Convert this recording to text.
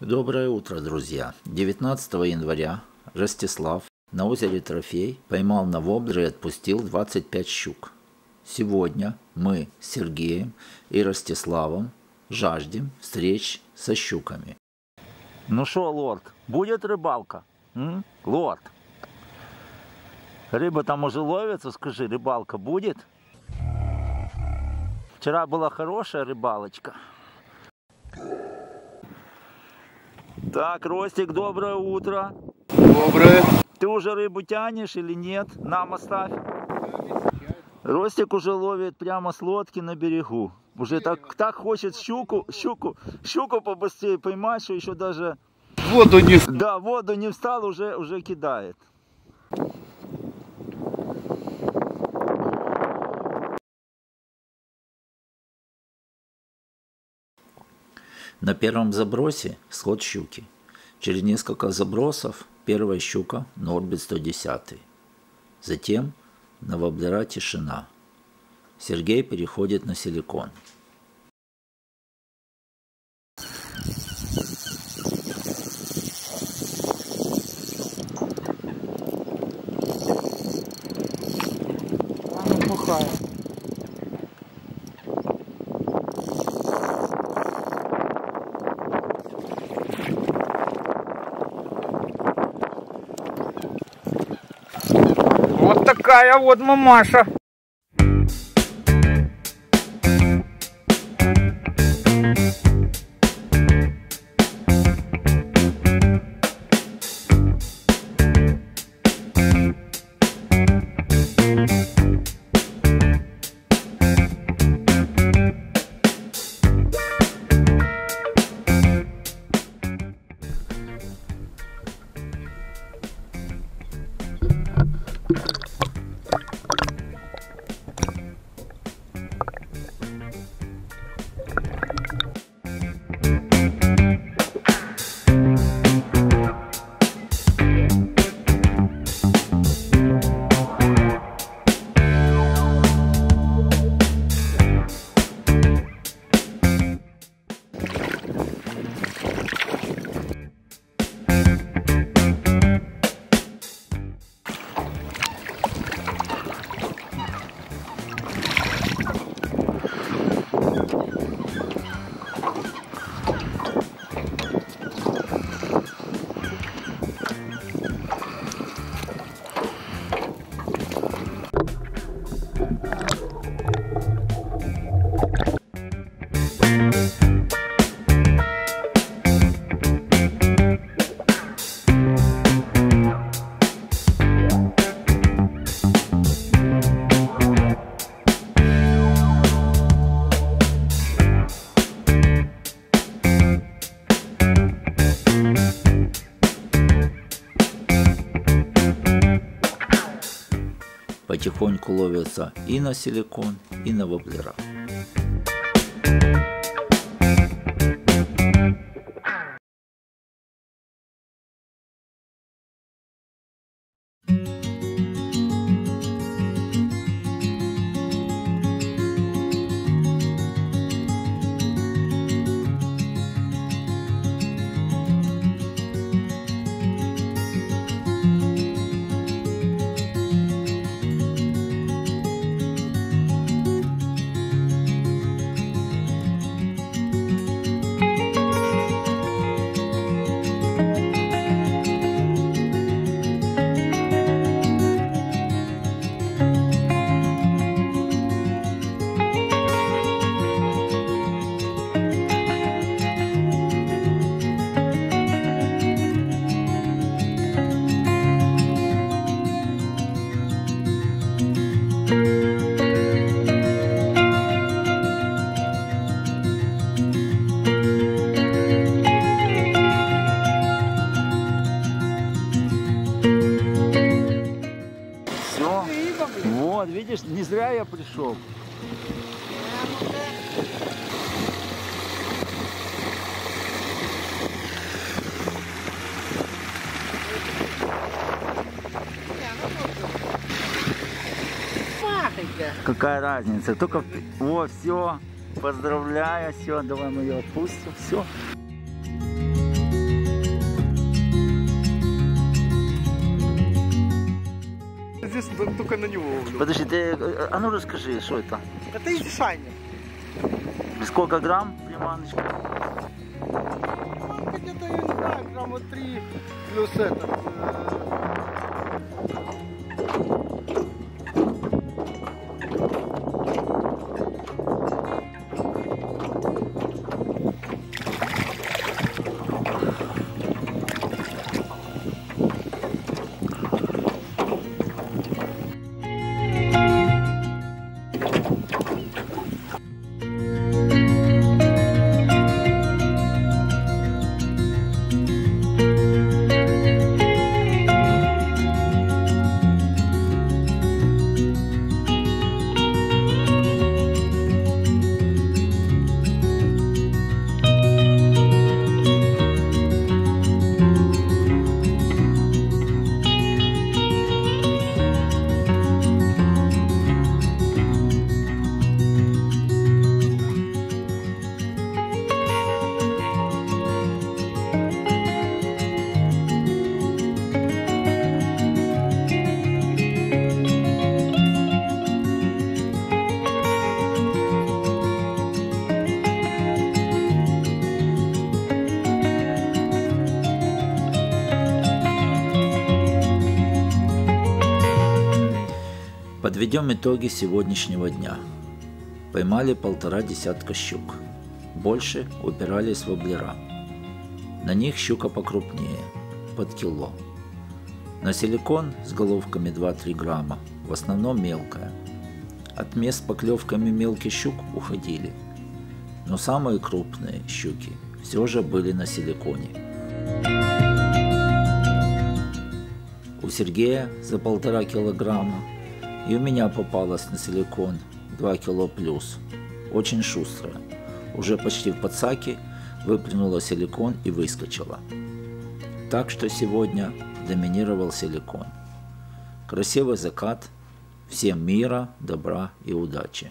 Доброе утро, друзья! 19 января Ростислав на озере Трофей поймал на воблер и отпустил 25 щук. Сегодня мы с Сергеем и Ростиславом жаждем встреч со щуками. Ну что, лорд, будет рыбалка? М? Лорд. Рыба там уже ловится, скажи, рыбалка будет? Вчера была хорошая рыбалочка. Так, Ростик, доброе утро. Доброе. Ты уже рыбу тянешь или нет? Нам оставь. Ростик уже ловит прямо с лодки на берегу. Уже так, так хочет щуку, щуку, щуку побыстрее поймать, что еще даже, Воду не... да, воду не встал, уже, уже кидает. На первом забросе сход щуки. Через несколько забросов первая щука Норбит 110. Затем на воблера тишина. Сергей переходит на силикон. Такая вот мамаша. Потихоньку ловятся и на силикон, и на воблера. Какая разница? Только, вот, все. Поздравляю, все, давай мы ее отпустим. Все. Только на него ловлю. Подожди, ты, э, а ну расскажи, что это? Это из Шайни. Сколько грамм приманочка? Ну, Где-то, я не знаю, грамма 3 плюс этот. Подведем итоги сегодняшнего дня. Поймали полтора десятка щук. Больше упирались в воблера. На них щука покрупнее, под кило. На силикон с головками 2-3 грамма, в основном мелкая. От мест с поклевками мелких щук уходили. Но самые крупные щуки все же были на силиконе. У Сергея за полтора килограмма и у меня попалась на силикон 2 кило плюс. Очень шустрая. Уже почти в подсаке выплюнула силикон и выскочила. Так что сегодня доминировал силикон. Красивый закат. Всем мира, добра и удачи.